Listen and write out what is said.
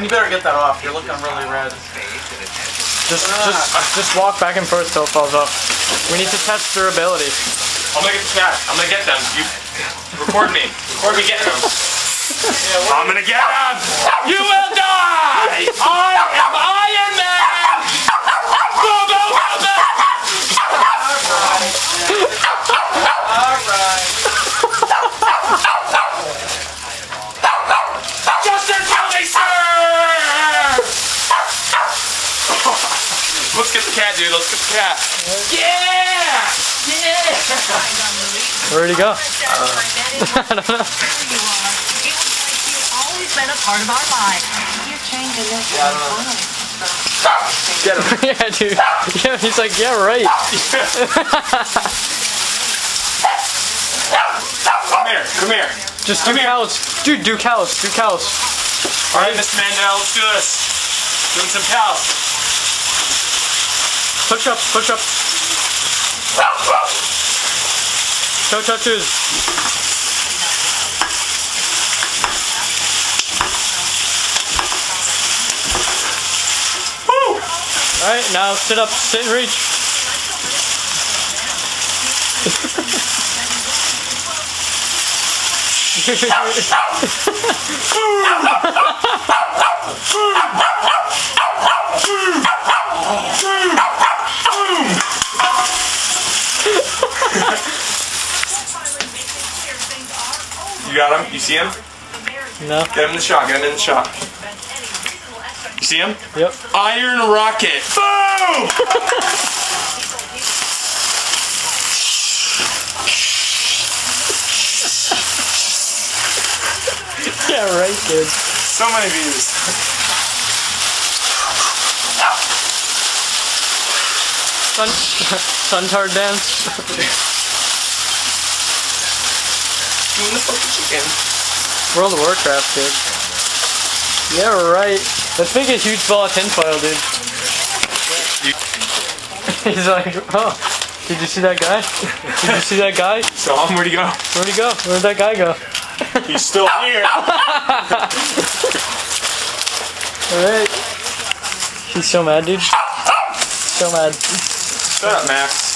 You better get that off. You're looking really red. Just, just, ah. just walk back and forth till it falls off. We need to test durability. I'm gonna get the cat. I'm gonna get them. You record me. Record me getting them. I'm gonna get them. You will die. I am Iron Man. Go go go go. Alright. Justice for me, sir. Let's get the cat, dude. Let's get the cat. Yeah. Yeah. Where'd he go? I don't know. always been a part of our life. You're changing this. Get him. yeah, dude. Yeah, he's like, yeah, right. Come here. Come here. Just do cows. Dude, do cows. Do cows. All right, Mr. Mandel, let's do this. Doing some cows. Push up, push up. Toe touches. Alright, now sit up, sit and reach. You got him? You see him? No. Get him in the shot. Get him in the shot. You see him? Yep. Iron Rocket. Boom! Yeah, right, dude. So many views. Sun, Suntar dance. Doing the fucking chicken. World of Warcraft, dude. Yeah, right. Let's make a huge ball of tinfoil, dude. He's like, oh, did you see that guy? Did you see that guy? So, um, where'd he go? Where'd he go? Where'd that guy go? He's still here. Alright. He's so mad, dude. So mad. Shut up, Max.